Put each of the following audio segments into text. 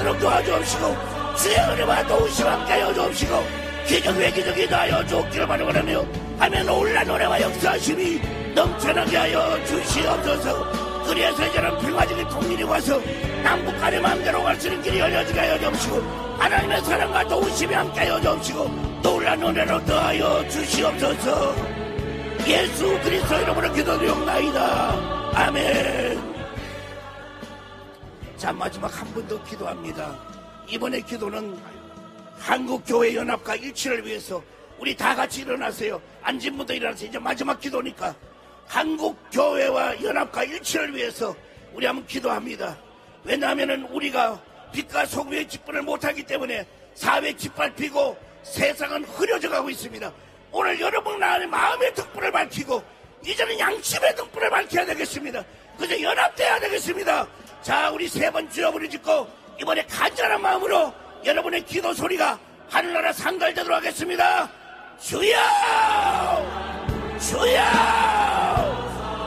그럼 도와주옵시고 주의 은혜와 도우심 함께하여 주옵시고 기적의 기적이 나여 주옵기를 바라보라며 하면 올라 노래와 역사하심이 넘쳐나게 하여 주시옵소서. 그리해서 이제는 평화적인 통일이 와서 남북 간의 마음대로 갈 수 있는 길이 열려지게 하여 주옵시고 하나님의 사랑과 도우심이 함께 하여 주옵시고 놀란 은혜로 더하여 주시옵소서. 예수 그리스도 이름으로 기도드리옵나이다. 아멘 자 마지막 한 번 더 기도합니다 이번의 기도는 한국교회 연합과 일치를 위해서 우리 다 같이 일어나세요 앉은 분도 일어나세요 이제 마지막 기도니까 한국교회와 연합과 일치를 위해서 우리 한번 기도합니다 왜냐하면 우리가 빛과 소금의 직분을 못하기 때문에 사회 짓밟히고 세상은 흐려져 가고 있습니다. 오늘 여러분 안에 마음의 등불을 밝히고 이제는 양심의 등불을 밝혀야 되겠습니다. 그저 연합돼야 되겠습니다. 자, 우리 세 번 주여부를 짓고 이번에 간절한 마음으로 여러분의 기도 소리가 하늘나라 상달되도록 하겠습니다. 주여! 주여!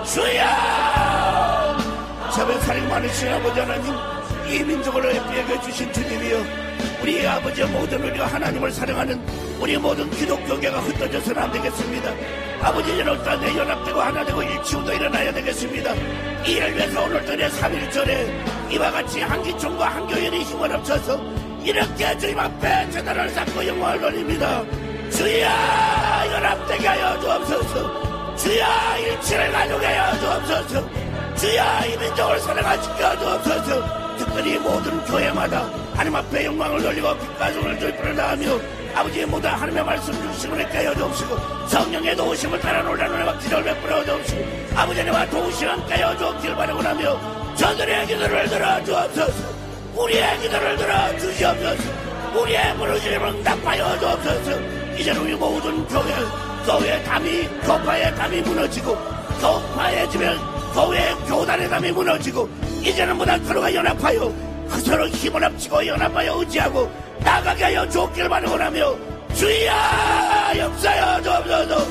주여! 자의 사랑 많으신 아버지 하나님 이 민족을 예쁘게 주신 주님이여 우리 아버지의 모든 우리가 하나님을 사랑하는 우리 모든 기독교계가 흩어져서는 안 되겠습니다. 아버지 땅에 연합되고 하나 되고 일치운도 일어나야 되겠습니다. 이를 위해서 오늘날의 3일절에 이와 같이 한기총과 한교연이 힘을 합쳐서 이렇게 주님 앞에 제단을 쌓고 영광을 돌립니다. 주여 연합되게 하여 주옵소서 주여 일치를 가져게 하여 주옵소서 주여 이 민족을 사랑하시게 하여 주옵소서 특별히 모든 교회마다 하나님 앞에 영광을 돌리고 빛과 종을 조이풀을 다하며 아버지의 모든 하나님의 말씀 중심을 깨어 주옵시고 성령의 도우심을 따라 놀라는 은혜와 기도를 베풀어 주옵시고 아버지 하나님과 도우심을 깨어 주옵기를 바라고 나며 저들의 기도를 들어 주옵소서. 우리의 기도를 들어 주시옵소서. 우리의 부르짖음을 응답하여 주옵소서. 이제는 우리 모든 교회 교회 담이 교파의 담이 무너지고 교파해지 면 교회 교단의 담이 무너지고 이제는 무단 서로가 연합하여 그 서로 힘을 합치고 연합하여 의지하고 나가게 하여 좋기를 바라고나며 주여 역사여 주옵소서.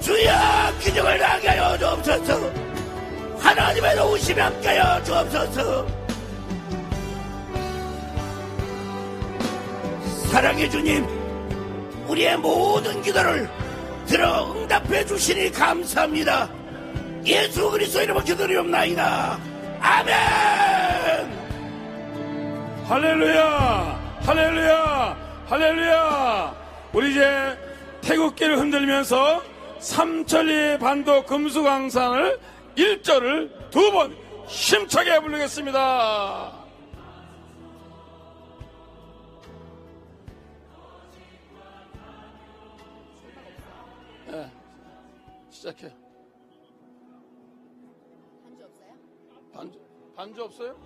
주여 기적을 나게 하여 주옵소서. 하나님의 도우심이 함께 하여 주옵소서. 사랑의 주님 우리의 모든 기도를 들어 응답해 주시니 감사합니다 예수 그리스도 이름으로 기도리옵나이다. 아멘. 할렐루야. 할렐루야. 할렐루야. 우리 이제 태국기를 흔들면서 삼천리 반도 금수강산을 1절을 두 번 힘차게 부르겠습니다. 네, 시작해요 반주, 반주 없어요?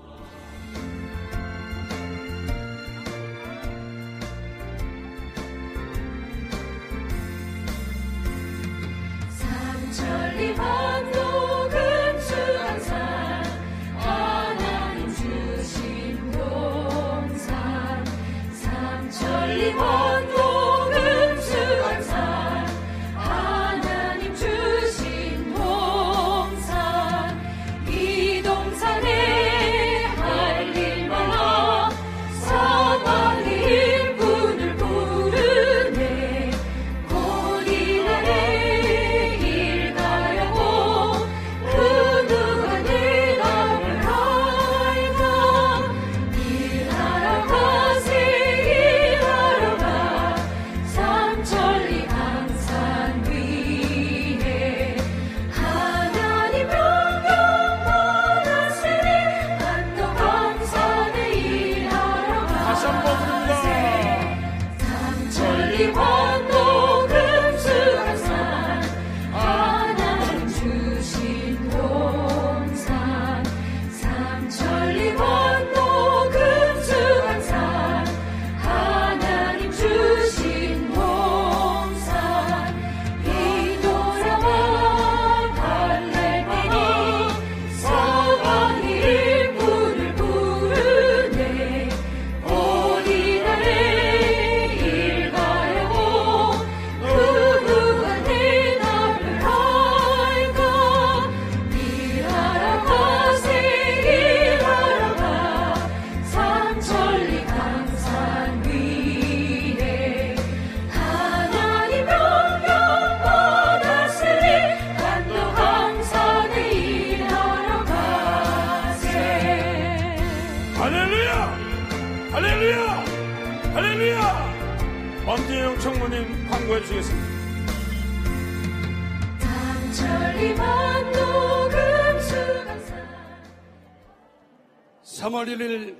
3월 1일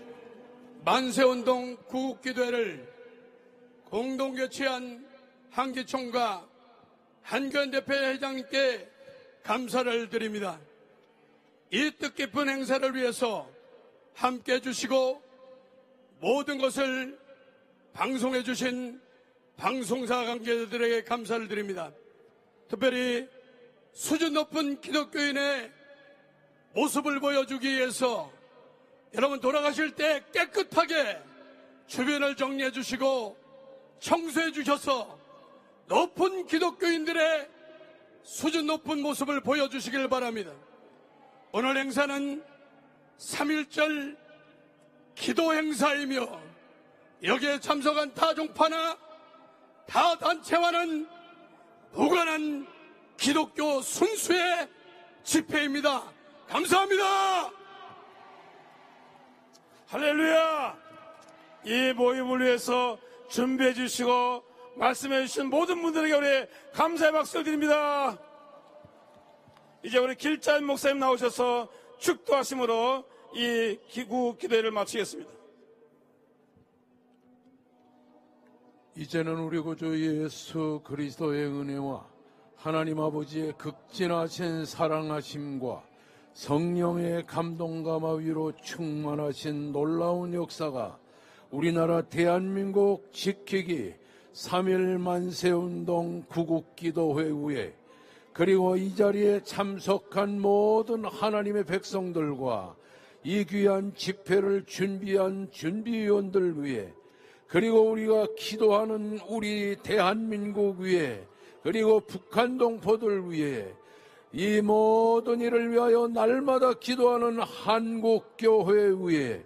만세운동 구국기도회를 공동 개최한 한기총과 한견 대표회장님께 감사를 드립니다. 이 뜻깊은 행사를 위해서 함께 해주시고 모든 것을 방송해 주신 방송사 관계자들에게 감사를 드립니다. 특별히 수준 높은 기독교인의 모습을 보여주기 위해서 여러분 돌아가실 때 깨끗하게 주변을 정리해 주시고 청소해 주셔서 높은 기독교인들의 수준 높은 모습을 보여주시길 바랍니다. 오늘 행사는 3.1절 기도 행사이며 여기에 참석한 타 종파나 타 단체와는 무관한 기독교 순수의 집회입니다. 감사합니다. 할렐루야! 이 모임을 위해서 준비해 주시고 말씀해 주신 모든 분들에게 우리 감사의 박수를 드립니다. 이제 우리 길자인 목사님 나오셔서 축도하심으로 이 기구 기도회를 마치겠습니다. 이제는 우리 구주 예수 그리스도의 은혜와 하나님 아버지의 극진하신 사랑하심과 성령의 감동과 마위로 충만하신 놀라운 역사가 우리나라 대한민국 지키기 3일 만세운동 구국기도회 후에 그리고 이 자리에 참석한 모든 하나님의 백성들과 이 귀한 집회를 준비한 준비위원들 위해 그리고 우리가 기도하는 우리 대한민국 위해 그리고 북한 동포들 위해 이 모든 일을 위하여 날마다 기도하는 한국교회 위해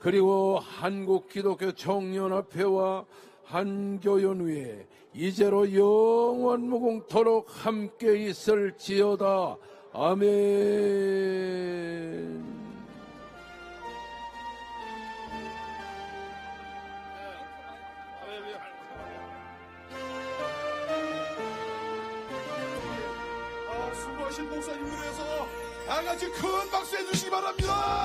그리고 한국기독교 청년합회와 한교연 위에 이제로 영원 무궁토록 함께 있을지어다. 아멘. 신 목사님들 위해서 다 같이 큰 박수 해주시기 바랍니다.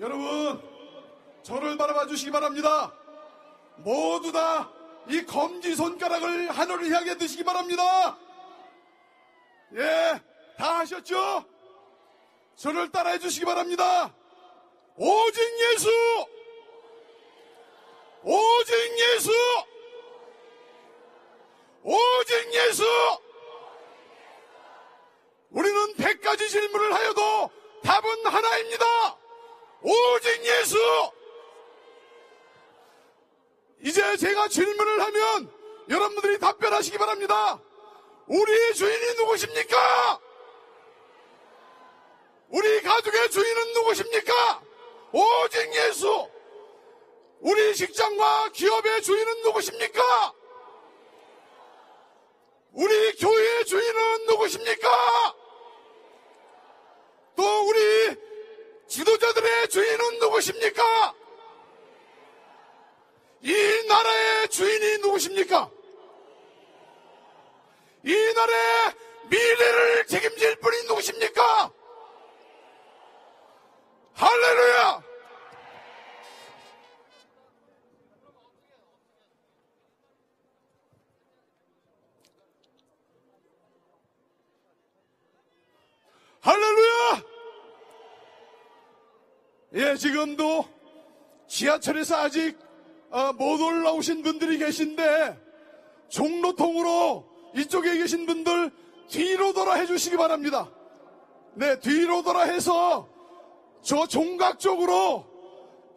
여러분, 저를 바라봐 주시기 바랍니다. 모두 다 이 검지 손가락을 하늘을 향해 드시기 바랍니다. 예, 다 하셨죠? 저를 따라해 주시기 바랍니다. 오직 예수! 오직 예수! 오직 예수! 우리는 백 가지 질문을 하여도 답은 하나입니다. 오직 예수! 이제 제가 질문을 하면 여러분들이 답변하시기 바랍니다. 우리의 주인이 누구십니까? 우리 가족의 주인은 누구십니까? 오직 예수! 우리 직장과 기업의 주인은 누구십니까? 우리 교회의 주인은 누구십니까? 또 우리 지도자들의 주인은 누구십니까? 이 나라의 주인이 누구십니까? 이 나라의 미래를 책임질 분이 누구십니까? 할렐루야! 할렐루야! 예, 지금도 지하철에서 아직 어, 못 올라오신 분들이 계신데 종로통으로 이쪽에 계신 분들 뒤로 돌아 해주시기 바랍니다. 네, 뒤로 돌아 해서 저 종각 쪽으로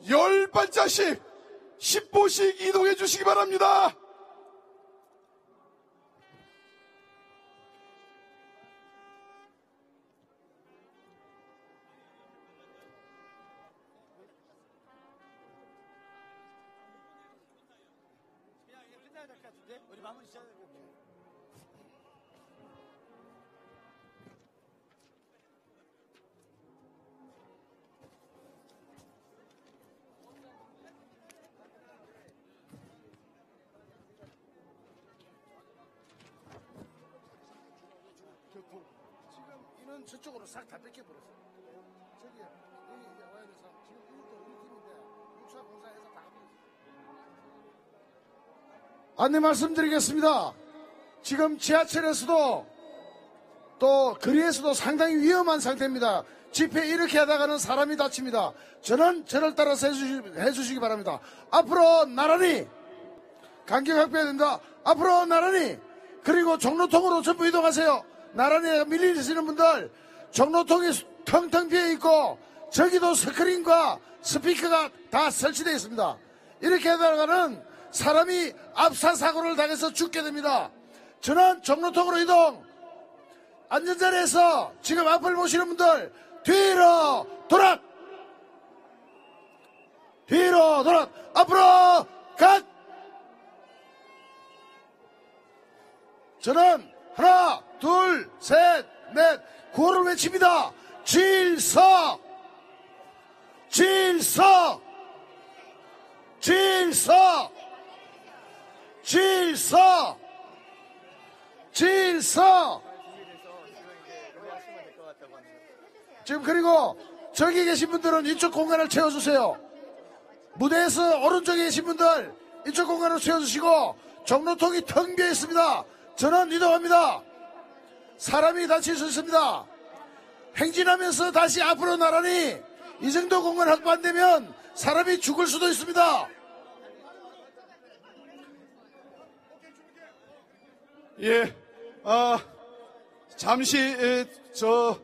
열 발자씩 10보씩 이동해 주시기 바랍니다. 싹 다 뺏겨버렸어. 저기 여기 이제 와야 돼서 지금 이것도 우리 팀인데 육사 공사해서 다 안내 말씀드리겠습니다. 지금 지하철에서도 또 거리에서도 상당히 위험한 상태입니다. 집회 이렇게 하다가는 사람이 다칩니다. 저는 저를 따라서 해주시, 해주시기 바랍니다. 앞으로 나란히 간격 확보해야 된다. 앞으로 나란히 그리고 종로통으로 전부 이동하세요. 나란히 밀리시는 분들 종로통이 텅텅 비어 있고 저기도 스크린과 스피커가 다 설치되어 있습니다. 이렇게 하다가는 사람이 압사 사고를 당해서 죽게 됩니다. 저는 종로통으로 이동. 안전자리에서 지금 앞을 보시는 분들 뒤로 돌아 뒤로 돌아 앞으로 갓 저는 하나 둘 셋 넷 구호를 외칩니다 질서 질서 질서 질서 질서 지금 그리고 저기 계신 분들은 이쪽 공간을 채워주세요. 무대에서 오른쪽에 계신 분들 이쪽 공간을 채워주시고 종로통이 텅 비어 있습니다. 저는 이동합니다. 사람이 다칠 수 있습니다. 행진하면서 다시 앞으로 나란히 이 정도 공간 확보 안 되면 사람이 죽을 수도 있습니다. 예, 아, 잠시 에, 저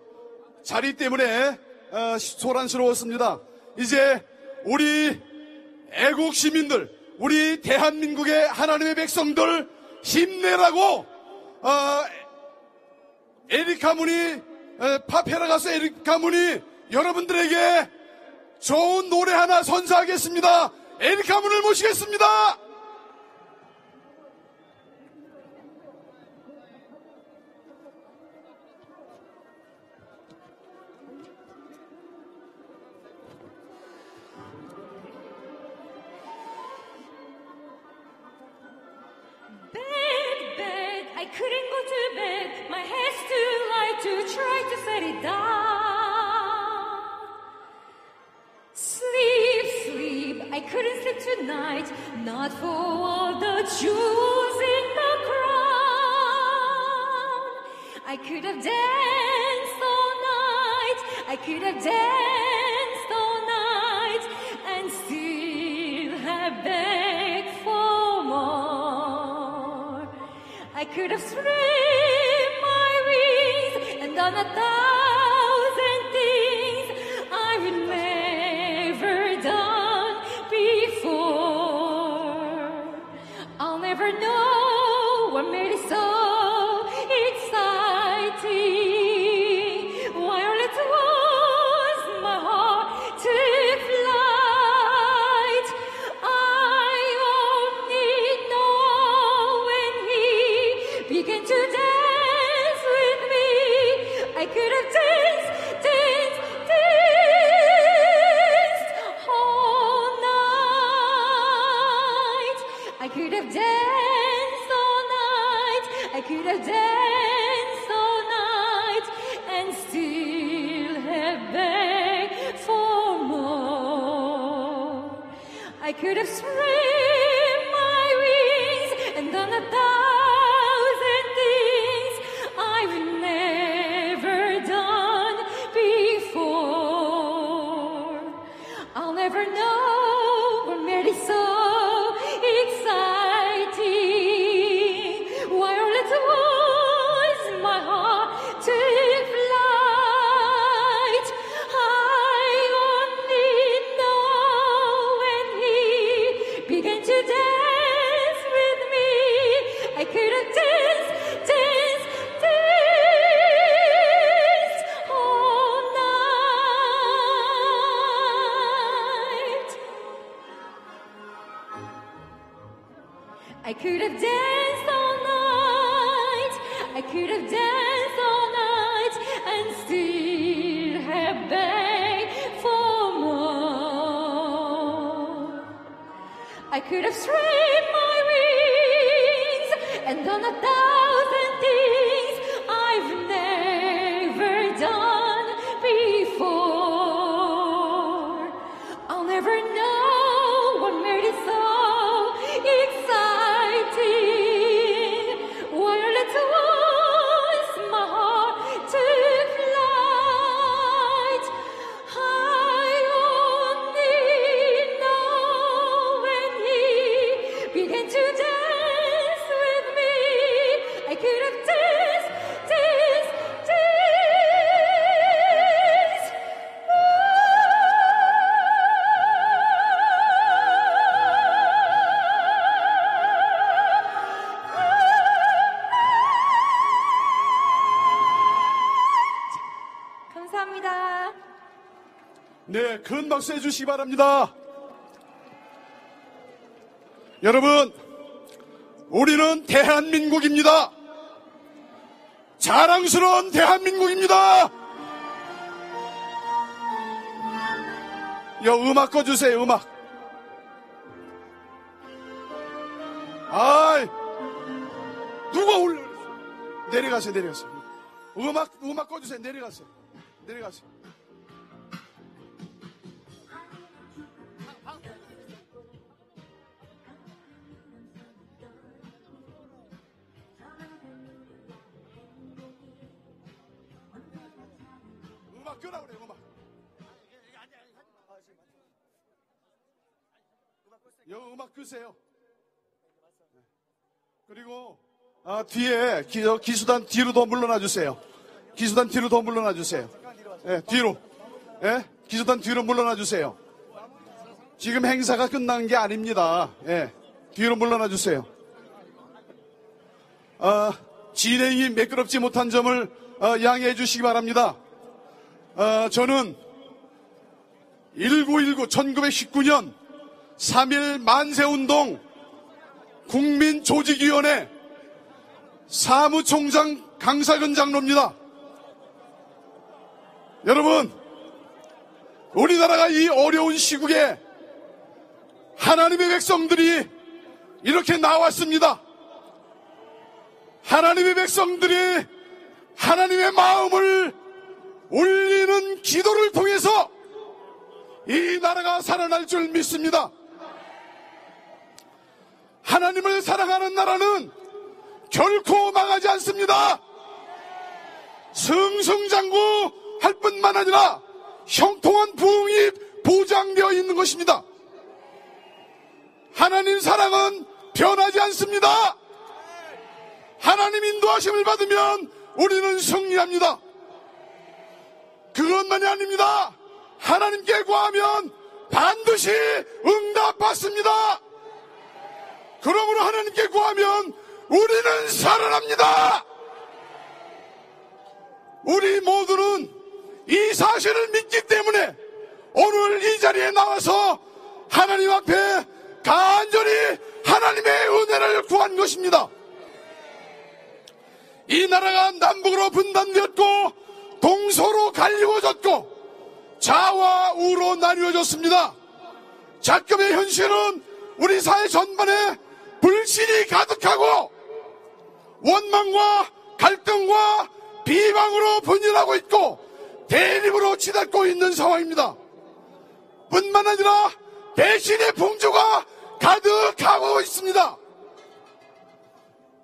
자리 때문에 어, 소란스러웠습니다. 이제 우리 애국 시민들, 우리 대한민국의 하나님의 백성들 힘내라고 어, 에릭 가문이 에, 파페라 가수 에릭 가문이 여러분들에게 좋은 노래 하나 선사하겠습니다. 에릭 가문을 모시겠습니다. 네, 큰 박수 해주시기 바랍니다. 여러분, 우리는 대한민국입니다. 자랑스러운 대한민국입니다. 여 음악 꺼주세요, 음악. 아이, 누가 올려? 내려가세요, 내려가세요. 음악, 음악 꺼주세요, 내려가세요. 내려가세요. 여 음악 끄세요. 네. 그리고 아, 뒤에 기, 저 기수단 뒤로 더 물러나 주세요. 기수단 뒤로 더 물러나 주세요. 예, 뒤로. 예? 기수단 뒤로 물러나 주세요. 지금 행사가 끝난 게 아닙니다. 예, 뒤로 물러나 주세요. 아, 진행이 매끄럽지 못한 점을 어, 양해해 주시기 바랍니다. 어, 저는 1919 1919년 3.1 만세운동 국민조직위원회 사무총장 강사근 장로입니다. 여러분, 우리나라가 이 어려운 시국에 하나님의 백성들이 이렇게 나왔습니다. 하나님의 백성들이 하나님의 마음을 올리는 기도를 통해서 이 나라가 살아날 줄 믿습니다. 하나님을 사랑하는 나라는 결코 망하지 않습니다. 승승장구 할 뿐만 아니라 형통한 부흥이 보장되어 있는 것입니다. 하나님 사랑은 변하지 않습니다. 하나님 인도하심을 받으면 우리는 승리합니다. 그것만이 아닙니다. 하나님께 구하면 반드시 응답받습니다. 그러므로 하나님께 구하면 우리는 살아납니다. 우리 모두는 이 사실을 믿기 때문에 오늘 이 자리에 나와서 하나님 앞에 간절히 하나님의 은혜를 구한 것입니다. 이 나라가 남북으로 분단되었고 동서로 갈리워졌고 좌와 우로 나뉘어졌습니다. 작금의 현실은 우리 사회 전반에 불신이 가득하고 원망과 갈등과 비방으로 분열하고 있고 대립으로 치닫고 있는 상황입니다. 뿐만 아니라 배신의 풍조가 가득하고 있습니다.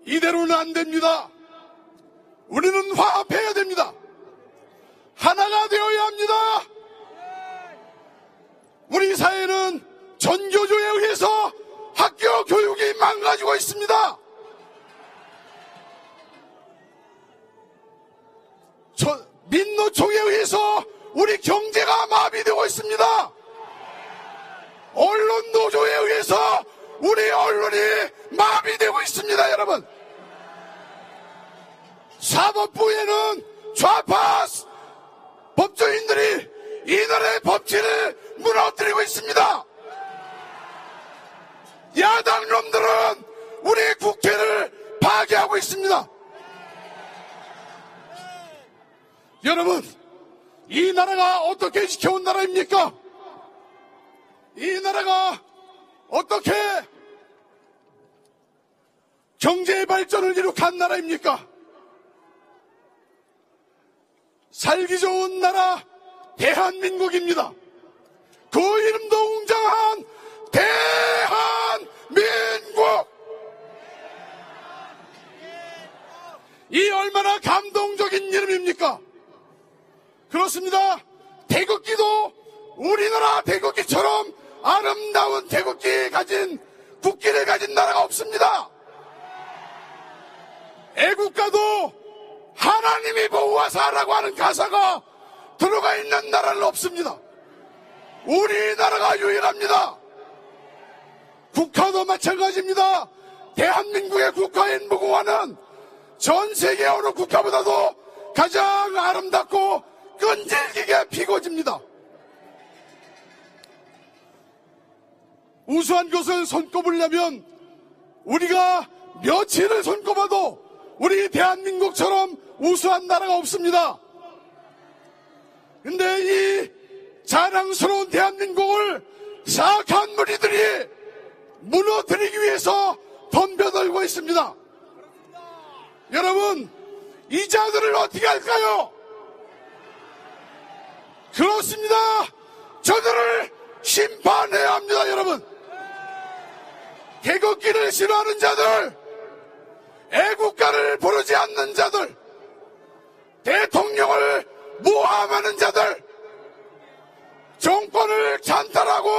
이대로는 안 됩니다. 우리는 화합해야 됩니다. 하나가 되어야 합니다. 우리 사회는 전교조에 의해서 학교 교육이 망가지고 있습니다. 저, 민노총에 의해서 우리 경제가 마비되고 있습니다. 언론 노조에 의해서 우리 언론이 마비되고 있습니다, 여러분. 사법부에는 좌파 법조인들이 이 나라의 법치를 무너뜨리고 있습니다. 야당 놈들은 우리 국회를 파괴하고 있습니다. 여러분, 이 나라가 어떻게 지켜온 나라입니까? 이 나라가 어떻게 경제 발전을 이룩한 나라입니까? 살기 좋은 나라 대한민국입니다. 그 이름도 웅장한 대한 민국! 이 얼마나 감동적인 이름입니까? 그렇습니다. 태극기도 우리나라 태극기처럼 아름다운 태극기 가진 국기를 가진 나라가 없습니다. 애국가도 하나님이 보호하사라고 하는 가사가 들어가 있는 나라는 없습니다. 우리나라가 유일합니다. 국가도 마찬가지입니다. 대한민국의 국가인 무궁화는 전 세계 어느 국가보다도 가장 아름답고 끈질기게 피고 집니다. 우수한 것을 손꼽으려면 우리가 며칠을 손꼽아도 우리 대한민국처럼 우수한 나라가 없습니다. 근데 이 자랑스러운 대한민국을 사악한 무리들이 무너뜨리기 위해서 덤벼들고 있습니다. 여러분, 이 자들을 어떻게 할까요? 그렇습니다. 저들을 심판해야 합니다, 여러분. 태극기를 싫어하는 자들, 애국가를 부르지 않는 자들, 대통령을 모함하는 자들, 정권을 찬탈하고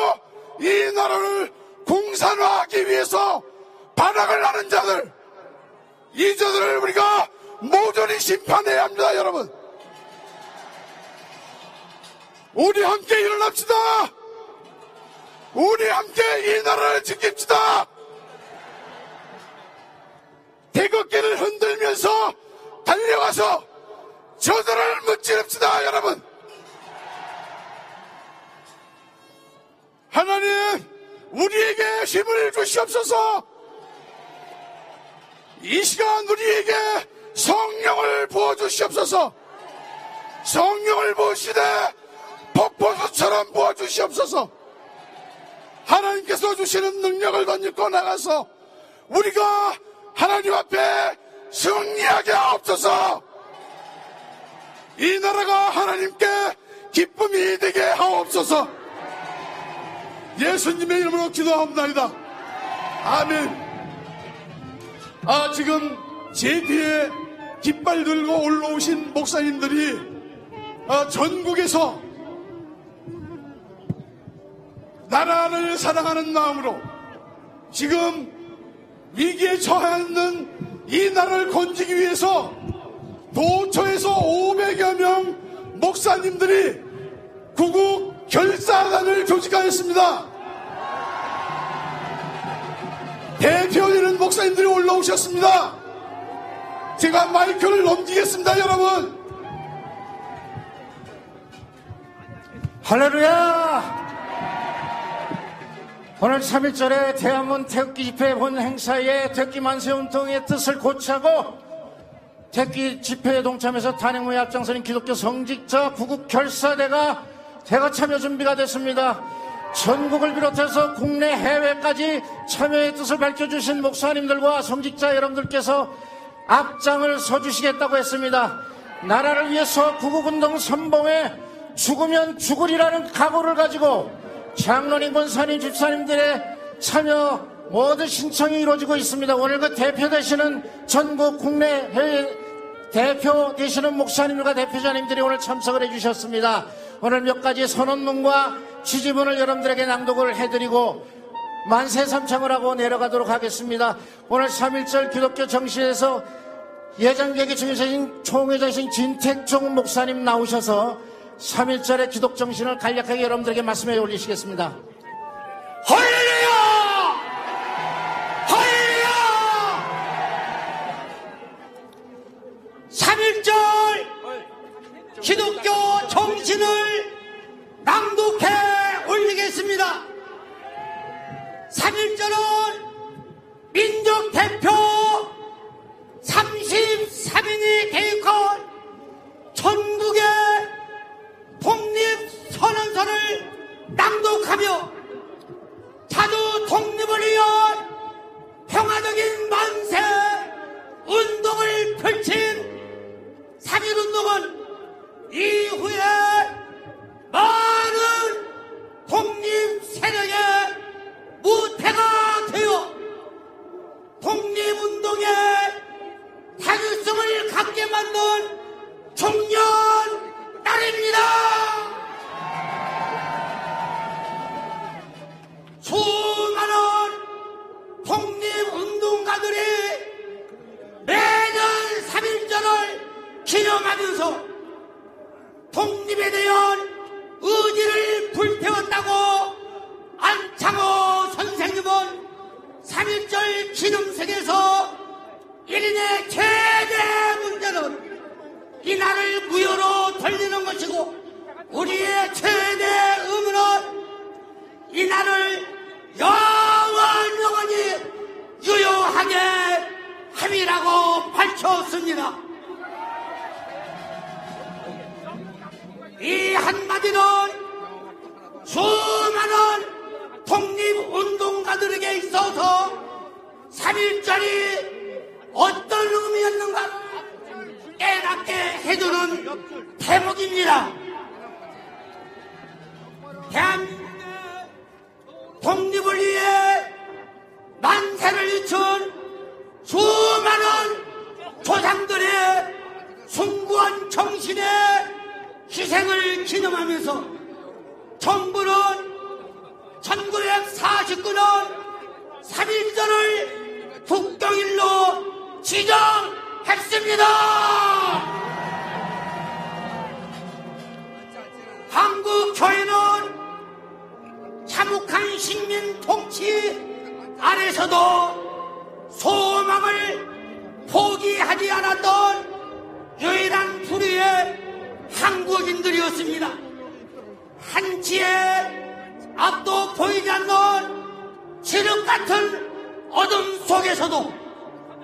이 나라를 공산화하기 위해서 반항을 하는 자들, 이 자들을 우리가 모조리 심판해야 합니다, 여러분. 우리 함께 일어납시다. 우리 함께 이 나라를 지킵시다. 태극기를 흔들면서 달려가서 저들을 무찌릅시다, 여러분. 하나님, 우리에게 힘을 주시옵소서. 이 시간 우리에게 성령을 부어 주시옵소서. 성령을 부으시되 폭포수처럼 부어 주시옵소서. 하나님께서 주시는 능력을 던지고 나가서 우리가 하나님 앞에 승리하게 하옵소서. 이 나라가 하나님께 기쁨이 되게 하옵소서. 예수님의 이름으로 기도합니다. 아멘. 아, 지금 제 뒤에 깃발 들고 올라오신 목사님들이 아, 전국에서 나라를 사랑하는 마음으로 지금 위기에 처해 있는 이 나라를 건지기 위해서 도처에서 500여 명 목사님들이 구국 결사단을 조직하였습니다. 대표되는 목사님들이 올라오셨습니다. 제가 마이크를 넘기겠습니다, 여러분. 할렐루야! 오늘 3일절에 대한문 태극기 집회 본 행사에 태극기 만세 운동의 뜻을 고치하고 태극기 집회에 동참해서 탄핵무에 앞장서는 기독교 성직자 구국 결사대가 대거 참여 준비가 됐습니다. 전국을 비롯해서 국내 해외까지 참여의 뜻을 밝혀주신 목사님들과 성직자 여러분들께서 앞장을 서주시겠다고 했습니다. 나라를 위해서 구국운동 선봉에 죽으면 죽으리라는 각오를 가지고 장로님, 권사님, 집사님들의 참여 모든 신청이 이루어지고 있습니다. 오늘 그 대표 되시는 전국 국내 해외 대표 되시는 목사님과 대표자님들이 오늘 참석을 해주셨습니다. 오늘 몇 가지 선언문과 취지문을 여러분들에게 낭독을 해드리고 만세 삼창을 하고 내려가도록 하겠습니다. 오늘 3.1절 기독교 정신에서 예장객이 중에서신 총회장이신 진택종 목사님 나오셔서 3.1절의 기독 정신을 간략하게 여러분들에게 말씀해 올리시겠습니다. 할렐루야! 할렐루야! 3.1절 기독교 정신을 낭독해 올리겠습니다. 3.1절은 민족 대표 33인이 개입한 전국의 독립 선언서를 낭독하며 자주 독립을 위한 평화적인 만세 운동을 펼친 3.1운동은 이후에 많은 독립 세력의 무태가 되어 독립운동의 자율성을 갖게 만든 중년 날입니다. 수많은 독립운동가들이 매년 3.1절을 기념하면서 독립에 대한 의지를 불태웠다고 안창호 선생님은 3.1절 기념석에서 1인의 최대 문제는 이 나라를 무효로 돌리는 것이고 우리의 최대 의무는 이 영원 영원히 유효하게 함이라고 밝혔습니다. 이 한마디는 수많은 독립운동가들에게 있어서 3일절이 어떤 의미였는가 깨닫게 해주는 대목입니다. 대한민국의 독립을 위해 만세를 이춘 수많은 조상들의 숭고한 정신의 희생을 기념하면서 정부는 1949년 3.1절을 국경일로 지정했습니다. 한국 교회는 참혹한 식민 통치 아래서도 소망을 포기하지 않았던 유일한 부류의 한국인들이었습니다. 한치의 앞도 보이지 않는 지륵 같은 어둠 속에서도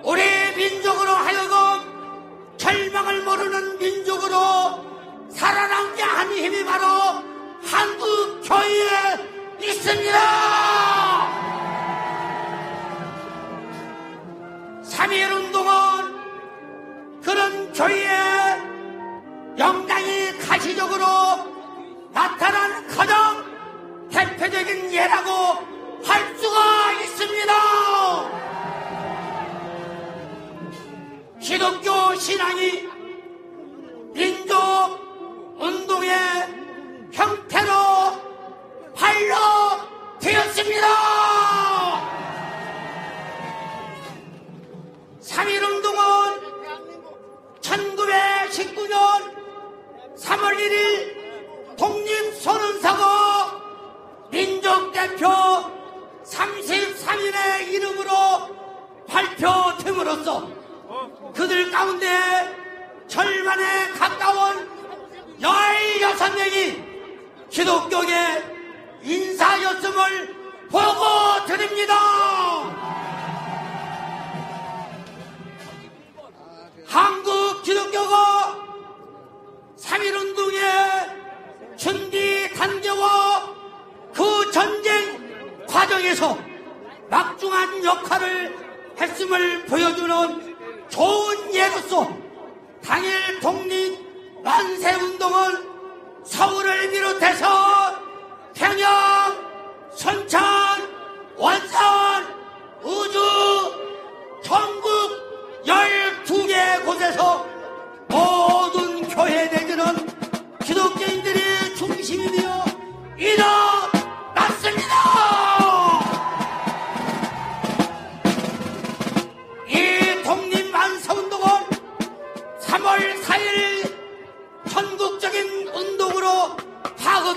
우리 민족으로 하여금 절망을 모르는 민족으로 살아남게 한 힘이 바로 한국 교회에 있습니다. 3.1 운동은 그런 교회에 영당이 가시적으로 나타난 가장 대표적인 예라고 할 수가 있습니다. 기독교 신앙이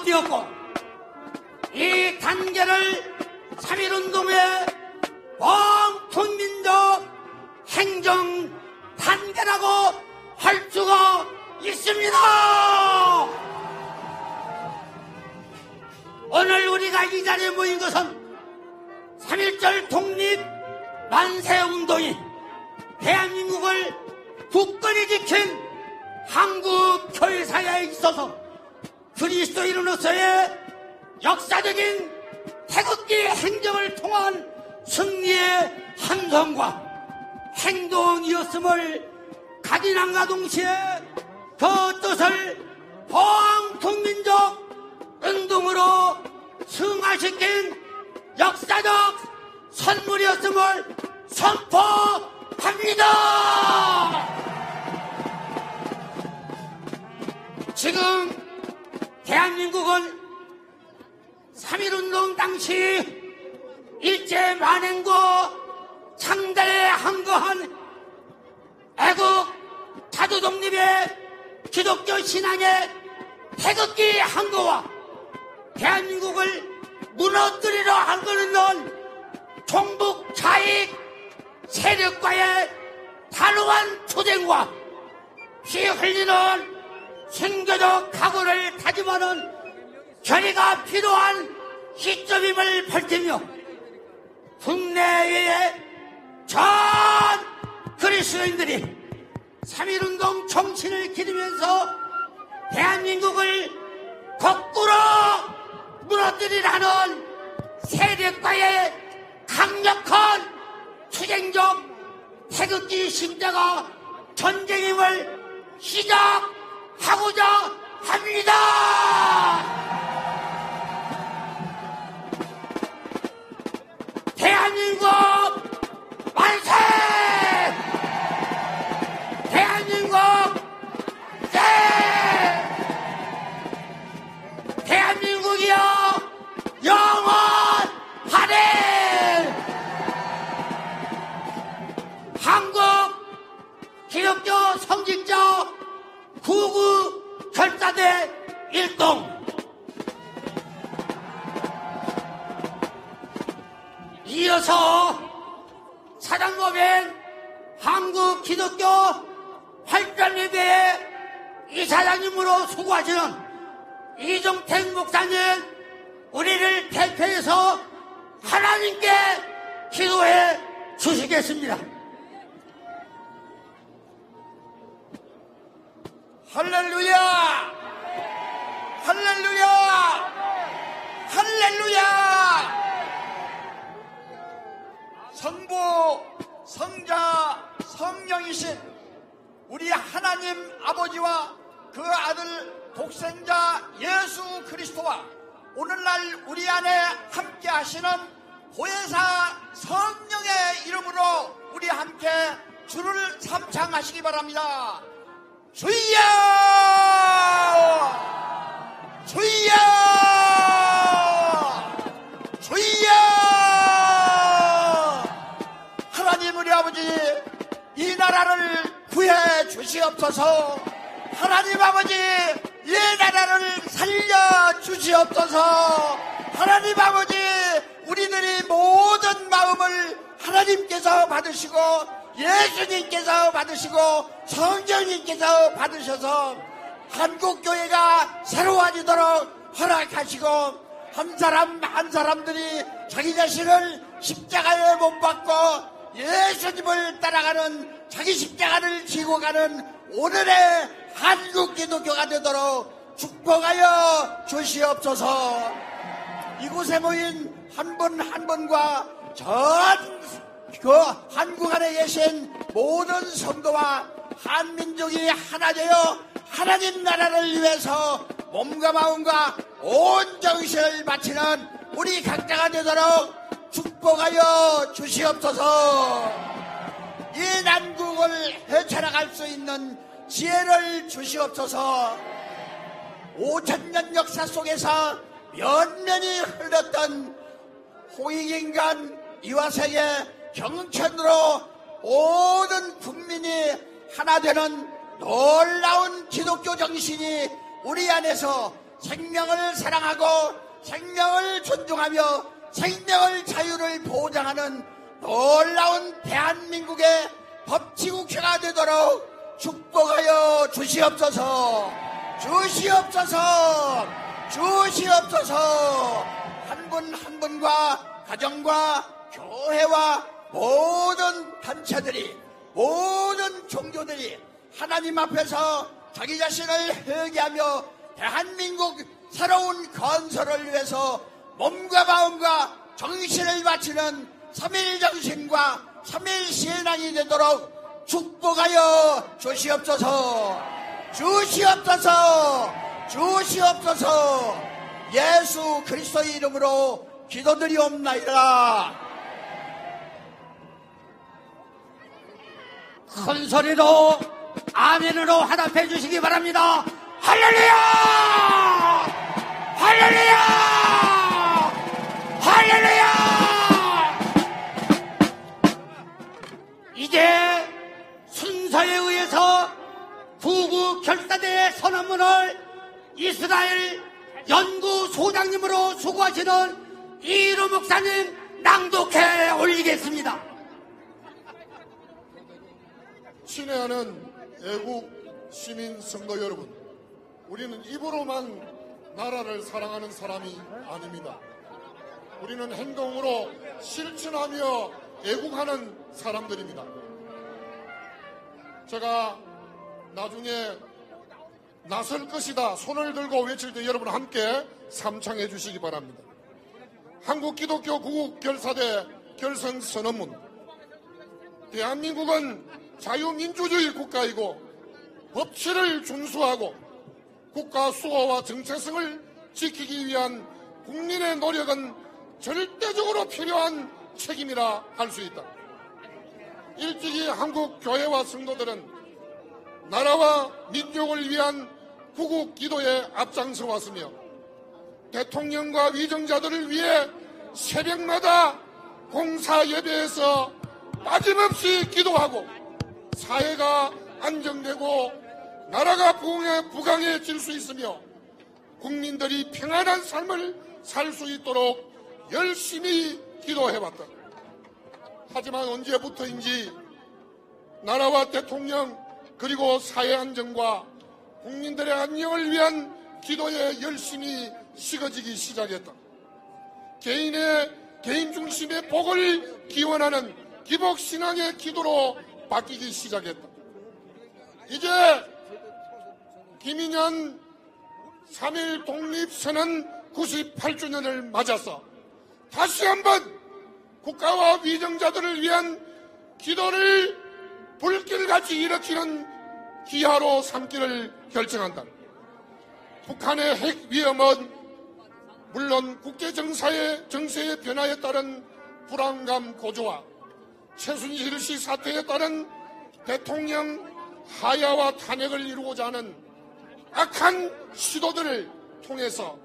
파급되었고 이 단계를 3.1운동의 범국민적 행정 단계라고 할 수가 있습니다. 오늘 우리가 이 자리에 모인 것은 3.1절 독립 만세운동이 대한민국을 굳건히 지킨 한국 교회사에 있어서 그리스도인으로서의 역사적인 태극기 행정을 통한 승리의 한성과 행동이었음을 각인함과 동시에 그 뜻을 범국민적 운동으로 승화시킨 역사적 선물이었음을 선포합니다. 지금 대한민국은 3.1운동 당시 일제 만행과 창달에 항거한 애국 타도 독립의 기독교 신앙의 태극기 항거와 대한민국을 무너뜨리려 한거는 종북 좌익 세력과의 단호한 투쟁과 피 흘리는 순교적 각오를 다짐하는 결의가 필요한 시점임을 밝히며 국내외의 전 그리스도인들이 3.1운동 정신을 기르면서 대한민국을 거꾸로 무너뜨리라는 세력과의 강력한 투쟁적 태극기 심자가 전쟁임을 시작 하고자 합니다. 대한민국 한국 기독교 활전예배의 이사장님으로 수고하시는 이종택 목사님 우리를 대표해서 하나님께 기도해 주시겠습니다. 할렐루야! 할렐루야! 할렐루야! 성부, 성자, 성령이신 우리 하나님 아버지와 그 아들 독생자 예수 그리스도와 오늘날 우리 안에 함께 하시는 보혜사 성령의 이름으로 우리 함께 주를 삼창하시기 바랍니다. 주여! 주여! 나라를 구해 주시옵소서. 하나님 아버지 이 나라를 살려 주시옵소서. 하나님 아버지 우리들이 모든 마음을 하나님께서 받으시고 예수님께서 받으시고 성령님께서 받으셔서 한국교회가 새로워지도록 허락하시고 한 사람 한 사람들이 자기 자신을 십자가에 못 박고 예수님을 따라가는 자기 십자가를 지고 가는 오늘의 한국 기독교가 되도록 축복하여 주시옵소서. 이곳에 모인 한분한 분과 전 그 한국 안에 계신 모든 성도와 한민족이 하나 되어 하나님 나라를 위해서 몸과 마음과 온 정신을 바치는 우리 각자가 되도록 축복하여 주시옵소서. 이 난국을 헤쳐나갈 수 있는 지혜를 주시옵소서. 5천년 역사 속에서 면면이 흘렀던 호익인간 이화세계 경천으로 모든 국민이 하나 되는 놀라운 기독교 정신이 우리 안에서 생명을 사랑하고 생명을 존중하며 생명을 자유를 보장하는 놀라운 대한민국의 법치국회가 되도록 축복하여 주시옵소서. 주시옵소서. 주시옵소서. 한분한 분과 가정과 교회와 모든 단체들이 모든 종교들이 하나님 앞에서 자기 자신을 회개하며 대한민국 새로운 건설을 위해서 몸과 마음과 정신을 바치는 3일 정신과 3일 신앙이 되도록 축복하여 주시옵소서 주시옵소서 주시옵소서 예수 그리스도의 이름으로 기도드리옵나이다 큰 소리로 아멘으로 화답해 주시기 바랍니다. 할렐루야! 할렐루야! 할렐루야! 이제 순서에 의해서 구구 결사대의 선언문을 이스라엘 연구소장님으로 수고하시는 이로 목사님 낭독해 올리겠습니다. 친애하는 애국 시민 성도 여러분, 우리는 입으로만 나라를 사랑하는 사람이 아닙니다. 우리는 행동으로 실천하며 애국하는 사람들입니다. 제가 나중에 나설 것이다 손을 들고 외칠 때 여러분 함께 삼창해 주시기 바랍니다. 한국 기독교 구국 결사대 결성 선언문 대한민국은 자유민주주의 국가이고 법치를 준수하고 국가 수호와 정체성을 지키기 위한 국민의 노력은 절대적으로 필요한 책임이라 할 수 있다. 일찍이 한국 교회와 성도들은 나라와 민족을 위한 구국 기도에 앞장서 왔으며 대통령과 위정자들을 위해 새벽마다 공사 예배에서 빠짐없이 기도하고 사회가 안정되고 나라가 부강해, 부강해질 수 있으며 국민들이 평안한 삶을 살 수 있도록 열심히 기도해왔다. 하지만 언제부터인지 나라와 대통령 그리고 사회 안정과 국민들의 안녕을 위한 기도에 열심히 식어지기 시작했다. 개인의 개인 중심의 복을 기원하는 기복 신앙의 기도로 바뀌기 시작했다. 이제 김인현 3.1 독립선언 98주년을 맞아서 다시 한번 국가와 위정자들을 위한 기도를 불길같이 일으키는 기하로 삼기를 결정한다. 북한의 핵 위험은 물론 국제 정사의 정세의 변화에 따른 불안감 고조와 최순실 씨 사태에 따른 대통령 하야와 탄핵을 이루고자 하는 악한 시도들을 통해서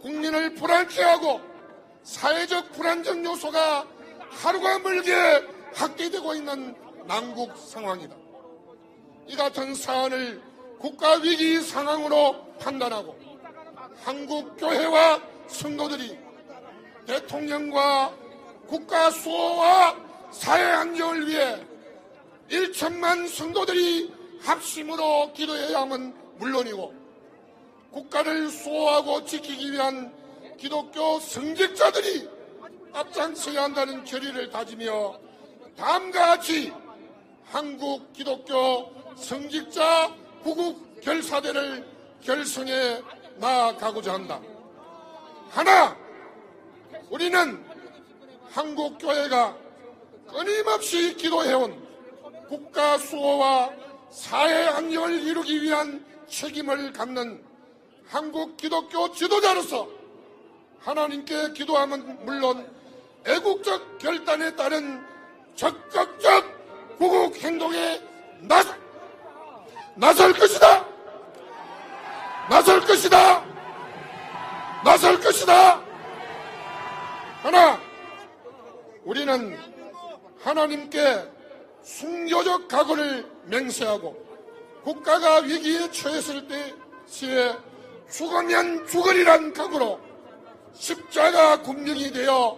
국민을 불안케 하고 사회적 불안정 요소가 하루가 멀게 확대되고 있는 난국 상황이다. 이 같은 사안을 국가 위기 상황으로 판단하고 한국 교회와 성도들이 대통령과 국가 수호와 사회 안정을 위해 1천만 성도들이 합심으로 기도해야만 물론이고 국가를 수호하고 지키기 위한 기독교 성직자들이 앞장서야 한다는 결의를 다지며 다음과 같이 한국 기독교 성직자 구국 결사대를 결성해 나아가고자 한다. 하나, 우리는 한국 교회가 끊임없이 기도해온 국가 수호와 사회 안녕을 이루기 위한 책임을 갖는 한국 기독교 지도자로서 하나님께 기도하면 물론 애국적 결단에 따른 적극적 구국 행동에 나, 나설 것이다! 나설 것이다! 나설 것이다! 하나, 우리는 하나님께 순교적 각오를 맹세하고 국가가 위기에 처했을 때 시에 죽으면 죽으리란 각오로 십자가 군명이 되어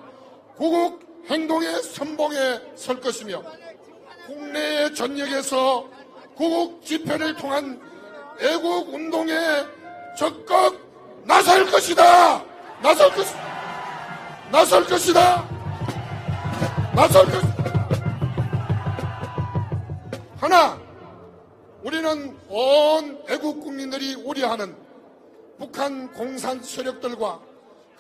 구국 행동의 선봉에 설 것이며 국내의 전역에서 구국 집회를 통한 애국 운동에 적극 나설 것이다. 나설 것, 나설 것이다. 나설 것. 하나, 우리는 온 애국 국민들이 우려하는 북한 공산 세력들과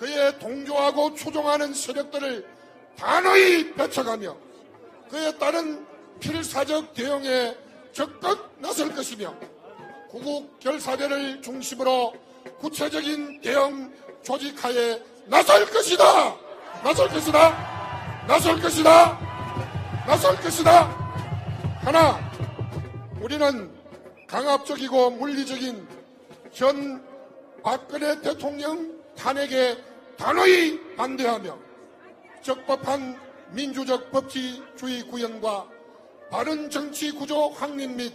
그에 동조하고 추종하는 세력들을 단호히 벼쳐가며 그에 따른 필사적 대응에 적극 나설 것이며 구국 결사대를 중심으로 구체적인 대응 조직하에 나설 것이다. 나설 것이다. 나설 것이다. 나설 것이다. 하나, 우리는 강압적이고 물리적인 현 박근혜 대통령 탄핵에 단호히 반대하며 적법한 민주적 법치주의 구현과 바른 정치 구조 확립 및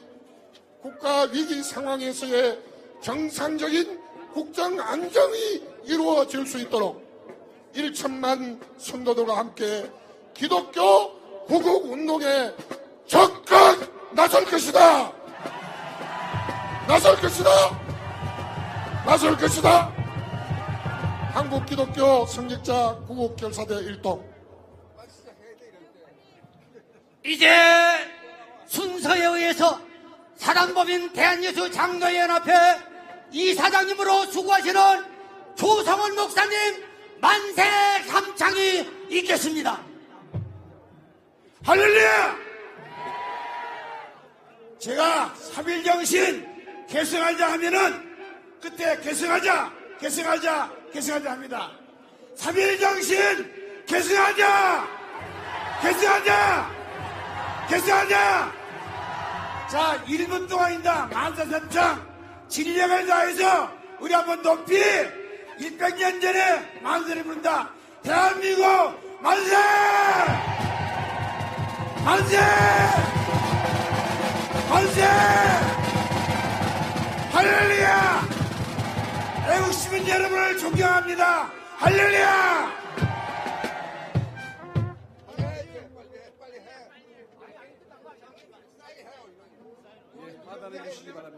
국가 위기 상황에서의 정상적인 국정 안정이 이루어질 수 있도록 1천만 성도들과 함께 기독교 구국 운동에 적극 나설 것이다. 나설 것이다. 나설 것이다. 한국 기독교 성직자 구국 결사대 일동 이제 순서에 의해서 사단법인 대한예수 장로연합회 이사장님으로 수고하시는 조성원 목사님 만세 삼창이 있겠습니다. 할렐루야! 제가 3일 정신 계승하자 하면은 그때 계승하자, 계승하자, 계승하자 합니다. 3일 정신 계승하자! 계승하자! 계승하자! 자, 1분 동안입니다. 만사삼창 진력을 다해서 우리 한번 높이 100년 전에 만세를 부른다. 대한민국 만세! 만세! 만세! 할렐루야! 애국 시민 여러분을 존경합니다. 할렐루야! 받아내 주시기 바랍니다.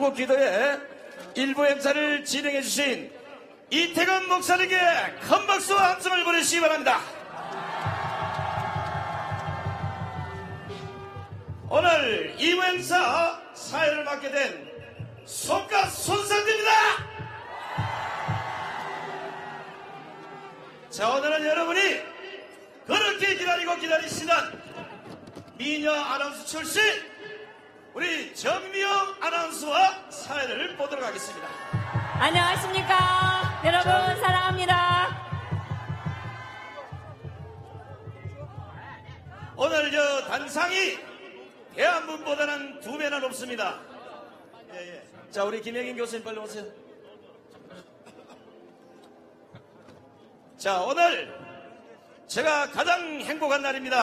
3.1운동 구국기도회 일부 행사를 진행해 주신 이태근 목사님께 큰 박수와 함성을 보내주시기 바랍니다. 오늘 이부 행사 사회를 맡게 된 손가 손상입니다. 자 오늘은 여러분이 그렇게 기다리고 기다리시던 미녀 아나운서 출신 우리 정미영 아나운서와 사회를 보도록 하겠습니다. 안녕하십니까. 여러분, 사랑합니다. 오늘 저 단상이 대한문보다는 두 배나 높습니다. 예, 예. 자, 우리 김영인 교수님 빨리 오세요. 자, 오늘 제가 가장 행복한 날입니다.